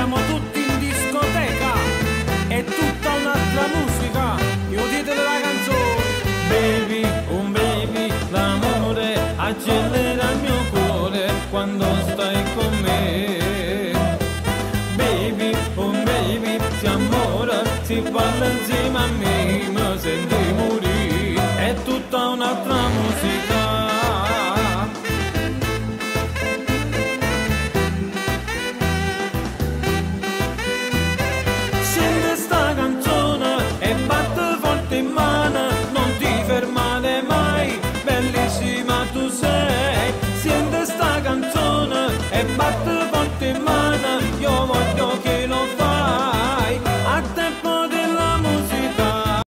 siamo tutti in discoteca, è tutta un'altra musica, e udite la canzone. Baby, un baby, l'amore accelera il mio cuore quando stai con me. Baby, un baby, si amore, si parla insieme a me, ma senti morire, è tutta un'altra musica. e